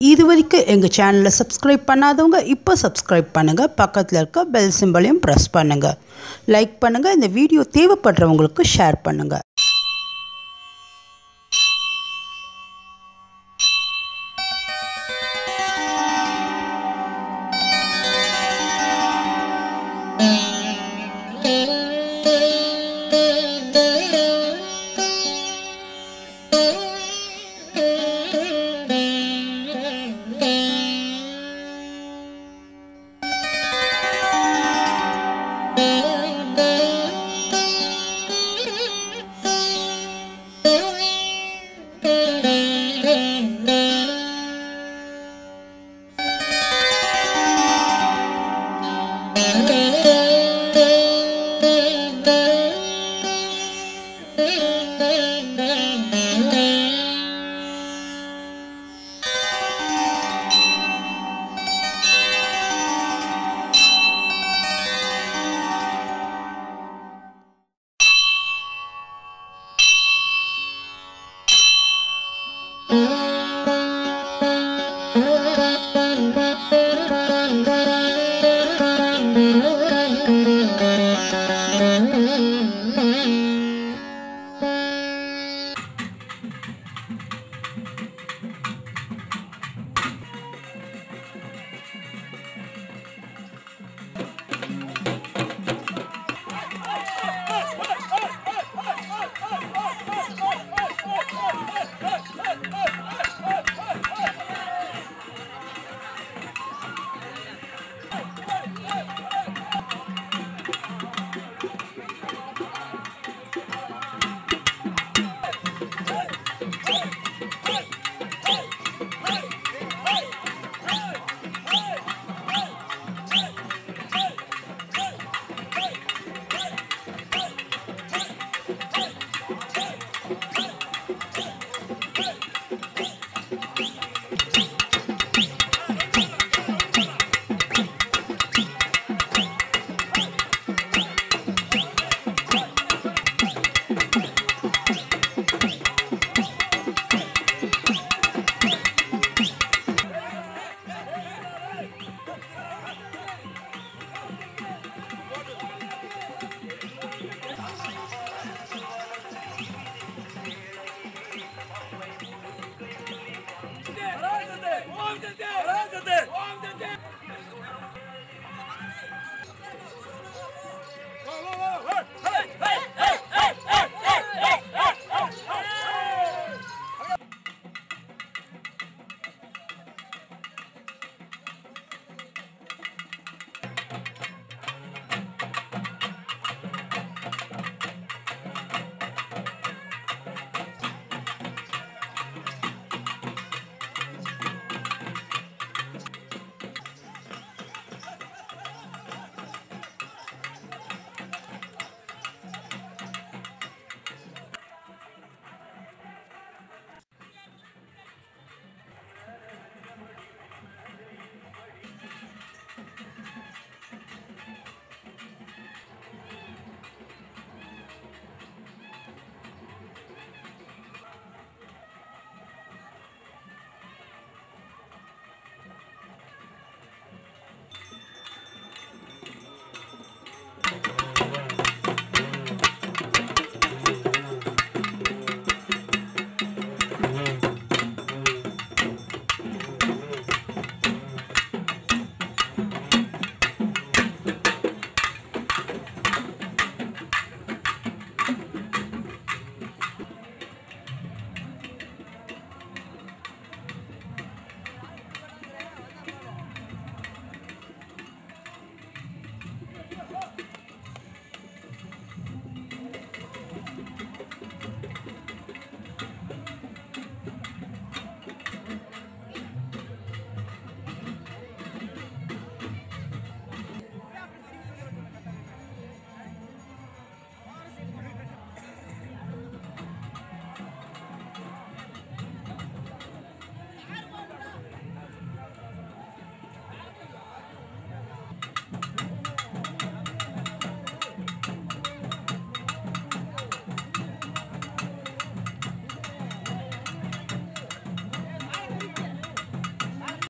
இது வரைக்கும் எங்கள் சேனலை சப்ஸ்கிரைப் பண்ணாதவங்க இப்போ சப்ஸ்கிரைப் பண்ணுங்கள் பக்கத்தில் இருக்க பெல் சிம்பிளையும் ப்ரெஸ் பண்ணுங்கள் லைக் பண்ணுங்கள் இந்த வீடியோ தேவைப்படுறவங்களுக்கு ஷேர் பண்ணுங்கள்